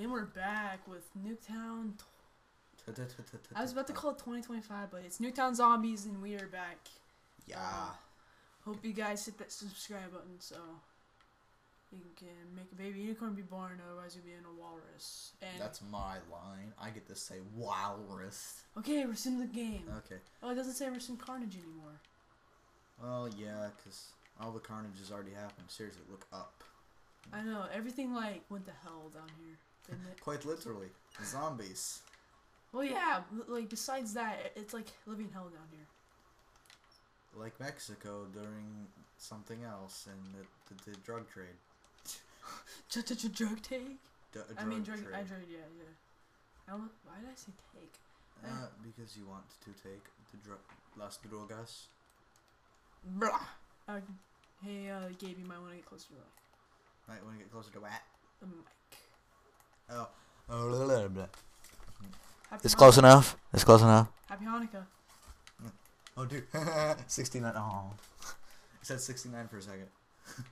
And we're back with Nuketown. I was about to call it 2025, but it's Nuketown Zombies, and we are back. Yeah. Um, hope you guys hit that subscribe button so you can make a baby unicorn be born, otherwise you'll be in a walrus. And That's my line. I get to say walrus. okay, resume the game. Okay. Oh, it doesn't say resume carnage anymore. Well, yeah, because all the carnage has already happened. Seriously, look up. I know everything like went to hell down here, didn't it? Quite literally. Zombies. well, yeah. Like besides that, it's like living hell down here. Like Mexico during something else and the, the, the drug trade. Drug take. D- I mean, drug. trade. I drug. Yeah, yeah. I don't, why did I say take? Uh, because you want to take the drug, las drogas. Blah. Uh, hey, uh, Gabe, you might want to get closer to the, Might want to get closer to what? the mic. Oh. Oh, It's close enough. It's close enough. Happy Hanukkah. Oh, dude. 69. Oh. It said 69 for a second.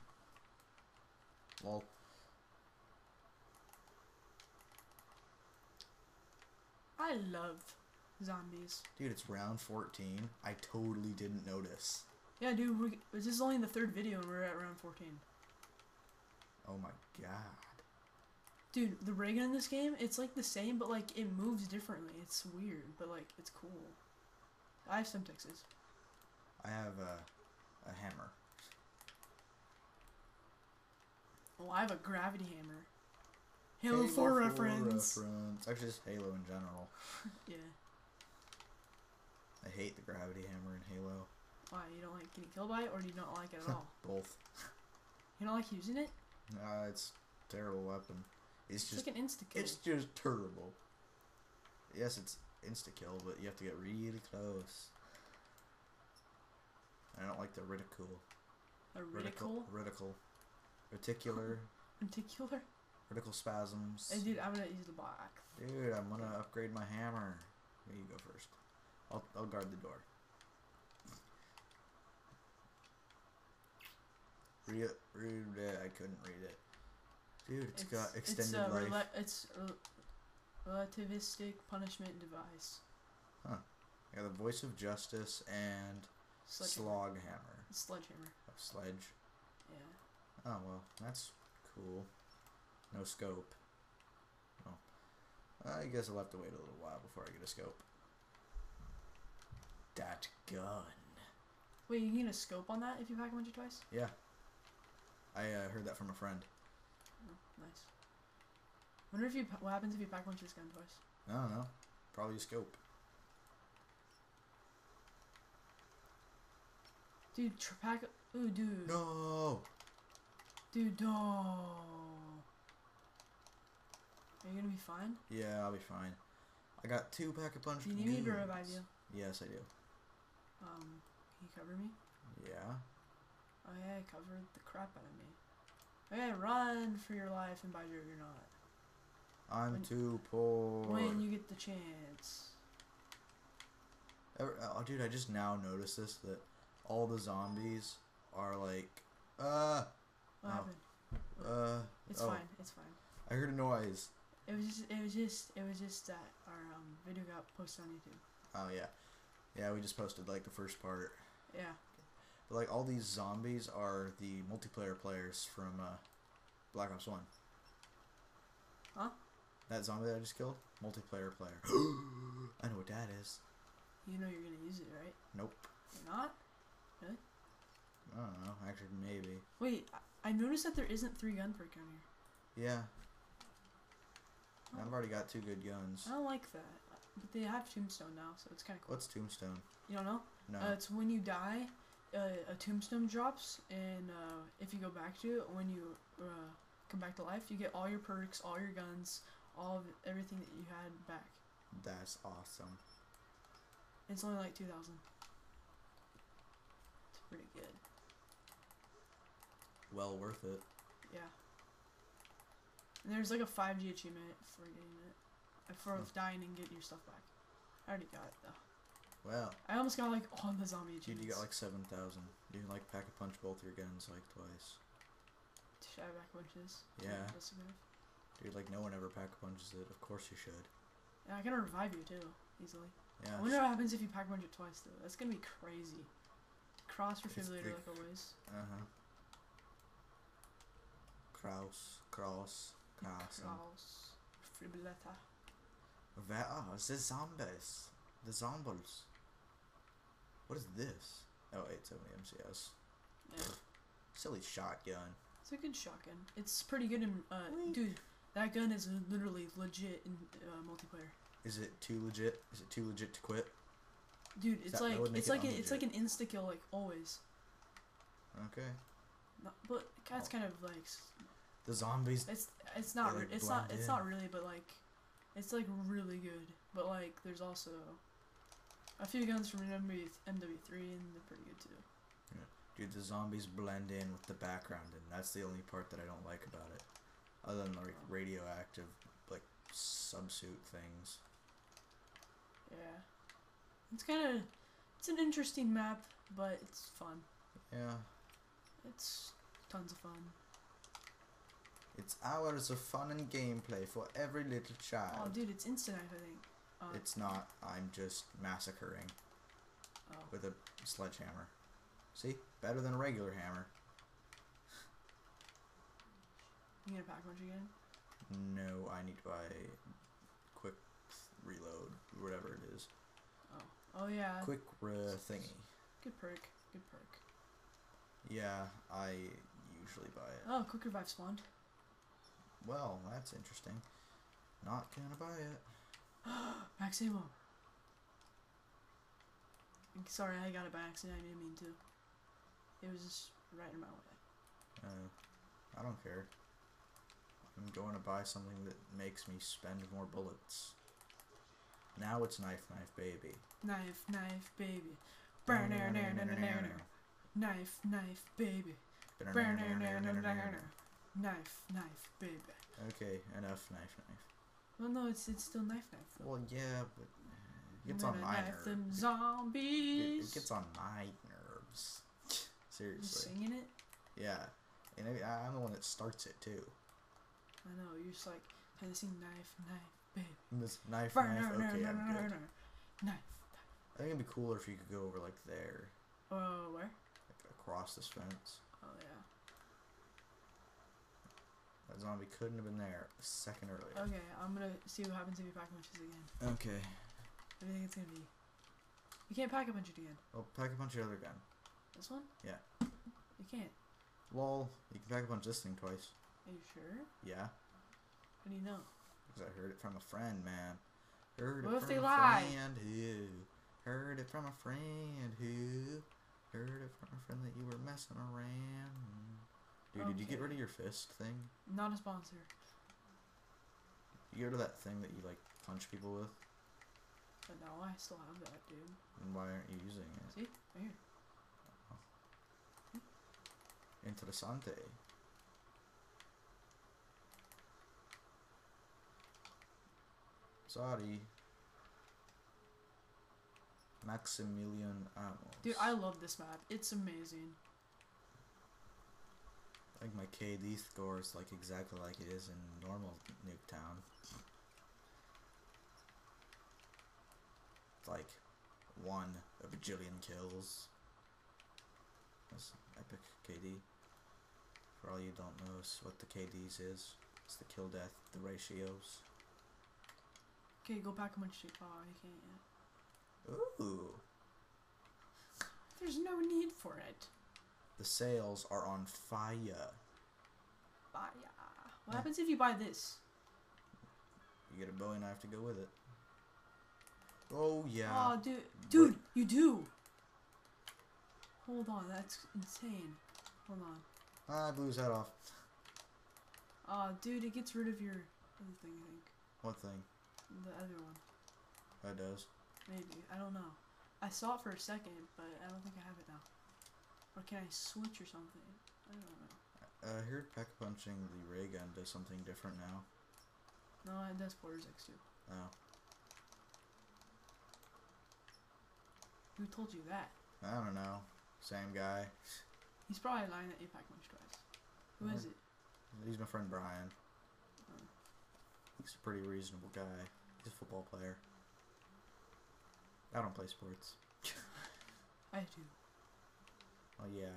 Lol. I love zombies. Dude, it's round 14. I totally didn't notice. Yeah, dude, we're, this is only the third video and we're at round 14. Oh my god. Dude, the ray gun in this game, it's like the same, but like it moves differently. It's weird, but like it's cool. I have some Texas. I have a, a hammer. Oh, I have a gravity hammer. Halo, 4 reference. reference. Actually, just Halo in general. Yeah. I hate the gravity hammer in Halo. Why? You don't like getting killed by it, or do you not like it at all? Both. You don't like using it? Uh, it's a terrible weapon. It's It's just like an insta kill. It's just terrible. Yes, it's insta kill, but you have to get really close. I don't like the ridicule. A reticle? Reticle. Reticular. Reticular? Reticle spasms. Hey, dude, I'm gonna use the black. Dude, I'm gonna upgrade my hammer. Here you go first. I'll, I'll guard the door. Read. Read it. I couldn't read it. Dude, it's got extended it's, life. rela- it's a relativistic punishment device. I got the voice of justice and Sledgehammer. Sledgehammer. A sledge. Yeah. Oh well, that's cool. No scope. Oh. I guess I'll have to wait a little while before I get a scope. That gun. Wait, you get a scope on that if you pack a punch of twice? Yeah. I uh, heard that from a friend. Nice. Wonder if you what happens if you pack a punch of this gun twice. I don't know. Probably a scope. Dude, tr- pack. Ooh, dude. No. Dude, no. Are you gonna be fine? Yeah, I'll be fine. I got two pack a punch. Do you need me to revive you? Yes, I do. Um, can you cover me? Yeah. Oh yeah, I covered the crap out of me. Yeah, run for your life and by Jove you're not. I'm When- too poor. When you get the chance. Ever- Oh, dude, I just now noticed this that all the zombies are like, uh, What Oh. happened? uh. It's oh, fine. It's fine. I heard a noise. It was just. It was just. It was just that our um, video got posted on YouTube. Oh yeah, yeah. We just posted like the first part. Yeah. But like all these zombies are the multiplayer players from uh, Black Ops One. Huh? That zombie that I just killed, multiplayer player. I know what that is. You know you're gonna use it, right? Nope. You're not. I don't know. Actually, maybe. Wait. I- I noticed that there isn't three gun perk on here. Yeah. Oh. I've already got two good guns. I don't like that. But they have tombstone now, so it's kind of cool. What's Tombstone? You don't know? No. Uh, it's when you die, uh, a tombstone drops, and uh, if you go back to it, when you uh, come back to life, you get all your perks, all your guns, all of everything that you had back. That's awesome. It's only like two thousand. It's pretty good. Well worth it. Yeah. And there's like a five G achievement for getting it, for Hmm. dying and getting your stuff back. I already got it though. Well, I almost got like all the zombie dude, you got like seven thousand. You can like pack a punch both your guns like twice. Should I back bunches? Yeah. Dude, like no one ever pack punches it. Of course you should. Yeah, I can revive you too easily. Yeah. I wonder what happens if you pack punch it twice though. That's gonna be crazy. Krauss Refibrillator like always. Uh huh. Kraus, cross, cross. Krauss Refibrillator. Where are the zombies? The zombies. What is this? Oh, 870 MCS. Yeah. Silly shotgun. It's a good shotgun. It's pretty good in uh dude, that gun is literally legit in uh, multiplayer. Is it too legit? Is it too legit to quit? Dude, it's like it's it like a, it's like an insta kill like always. Okay. But that's Oh. kind of like The zombies. it's it's not like, it's not blend it's in. not really but like it's like really good. But like there's also a few guns from MW MW3 and they're pretty good too. Yeah. Dude, the zombies blend in with the background, and that's the only part that I don't like about it. Other than like radioactive, like subsuit things. Yeah. It's kind of it's an interesting map, but it's fun. Yeah. It's tons of fun. It's hours of fun and gameplay for every little oh, child. Oh, dude, it's instant I think. Uh, It's not. I'm just massacring oh. with a sledgehammer. See? Better than a regular hammer. You gonna pack punch again? No, I need to buy quick reload, whatever it is. Oh. Oh yeah. Quick uh, thingy. Good perk. Good perk. Yeah, I usually buy it. Oh, quick revive spawned. Well, that's interesting. Not gonna buy it. Max Sorry, I got it by accident. I didn't mean to. It was just right in my way. Uh, I don't care. I'm going to buy something that makes me spend more bullets. Now it's knife, knife, baby. Knife, knife, baby. Burn, burn, burn, burn, burn, burn. Knife, knife, baby. Burn, burn, burn, burn, burn. Knife, knife, baby. Okay, enough knife, knife. Well, no, it's it's still knife, knife. Though. Well, yeah, but it gets on my knife them nerves. It, zombies. it gets on my nerves. You Seriously. singing it? Yeah. And I, I'm the one that starts it too. I know. You're just like Tennessee knife, knife, baby. This knife, Burn, knife. burn, Okay, burn, I'm burn, good. Knife. I think it'd be cooler if you could go over like there, Oh, where? like across this fence. Oh yeah. That zombie couldn't have been there a second earlier. Okay, I'm gonna see what happens if you pack punches again. Okay. What do you think it's gonna be? You can't pack a punch it again. Well, pack a punch your other gun. This one? Yeah. You can't. Lol. You can pack a punch this thing twice. Are you sure? Yeah. How do you know? Because I heard it from a friend, man. Heard What it if from they a lie? friend who. Heard it from a friend who. Heard it from a friend that you were messing around. Dude, did you get rid of your fist thing? Not a sponsor. You get rid of that thing that you like punch people with? But no, I still have that, dude. And why aren't you using it? See? Right here. Hmm? Interessante. Sorry. Maximilian Amos. Dude, I love this map. It's amazing. I think my KD score is like exactly like it is in normal Nuketown. It's like one a bajillion kills. That's epic KD. For all you don't know what the KDs is. It's the kill death, the ratios. Okay, go back a punch it. Oh, you can't yet. Ooh. There's no need for it. The sales are on fire. Ya. What happens if you buy this? You get a Bowie knife to go with it. Oh yeah. Oh, dude, dude, you do. Hold on, that's insane. Hold on. Ah, I blew his head off. Oh, dude, it gets rid of your other thing. I think What thing? the other one. That does. Maybe I don't know. I saw it for a second, but I don't think I have it now. Or can I switch or something? I don't know. I heard peck punching the ray gun does something different now. No, it does Porter's X too. Oh, Who told you that? I don't know. Same guy. He's probably lying that you pack punch twice. Who is Uh, it? He's my friend Brian. He's a pretty reasonable guy. He's a football player. I don't play sports. I do. Oh yeah.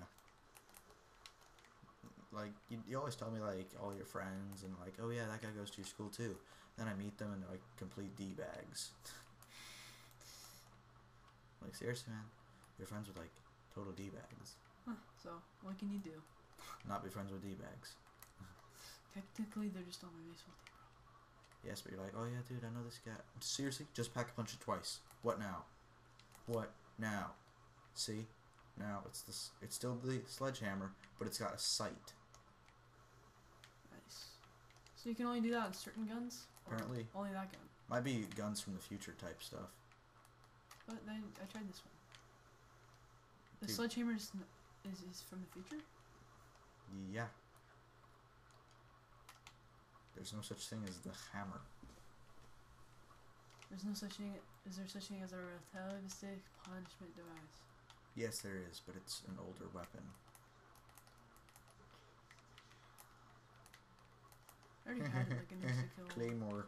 Like you, you always tell me like all your friends and like oh yeah that guy goes to your school too. Then I meet them and they're like complete d bags. like seriously man, you're friends with like total d bags. Huh, so what can you do? Not be friends with d bags. Technically, they're just on my baseball team. Yes, but you're like oh yeah dude I know this guy. Seriously, just pack a punch it twice. What now? What now? See, now it's this. It's still the sledgehammer, but it's got a sight. Nice. So you can only do that on certain guns. Apparently. Only that gun. Might be guns from the future type stuff. But then I tried this one. The Dude. sledgehammer is, is is from the future. Yeah. There's no such thing as the hammer. There's no such thing. Is there such thing as a relativistic punishment device? Yes, there is, but it's an older weapon. I already had it like an kill. Claymore.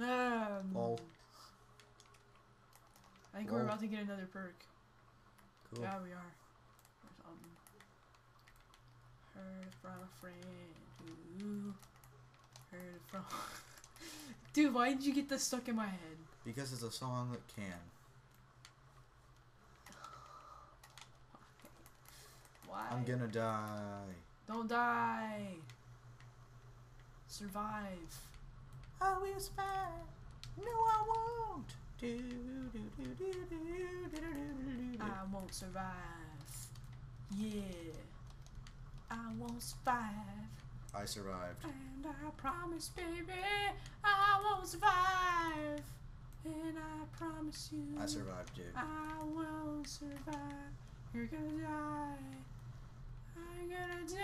Um, Lol. I think we're about to get another perk. Cool. Yeah, we are. Or something. Heard from a friend who heard from. Dude, why did you get this stuck in my head? Because it's a song that can. alive. I'm gonna die. Don't die. Survive. I will survive. No, I won't. Do, do, do, I won't survive. Yeah. I won't survive. I survived. And I promise, baby, I won't survive. And I promise you. I survived, dude. I will survive. You're gonna die. I'm gonna die.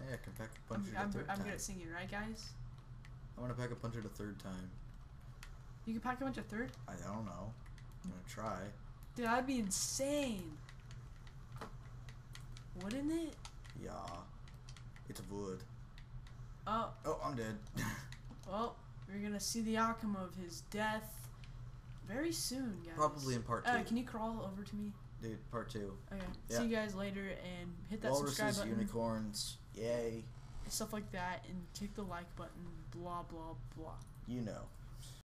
Hey, I can pack a I'm, punch I'm, a third I'm time. good at singing, right, guys? I'm gonna pack a punch at a third time. You can pack a bunch of third? I don't know. I'm gonna try. Dude, that'd be insane. Wouldn't it? Yeah. It's a wood. Oh, Oh, I'm dead. well, we're gonna see the outcome of his death very soon, guys. Probably in part two. Uh, can you crawl over to me? Dude, part two. Okay. Yeah. See you guys later and hit that subscribe Walruses, button, unicorns, yay. stuff like that, and click the like button. Blah blah blah. You know.